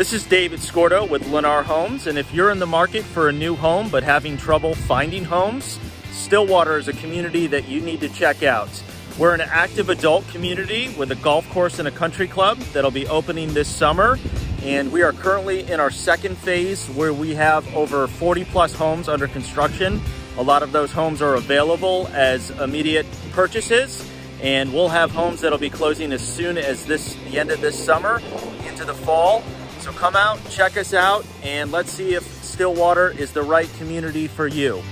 This is David Scordo with Lennar Homes, and if you're in the market for a new home but having trouble finding homes, Stillwater is a community that you need to check out. We're an active adult community with a golf course and a country club that'll be opening this summer. And we are currently in our second phase where we have over 40 plus homes under construction. A lot of those homes are available as immediate purchases and we'll have homes that'll be closing as soon as this the end of this summer into the fall. So come out, check us out, and let's see if Stillwater is the right community for you.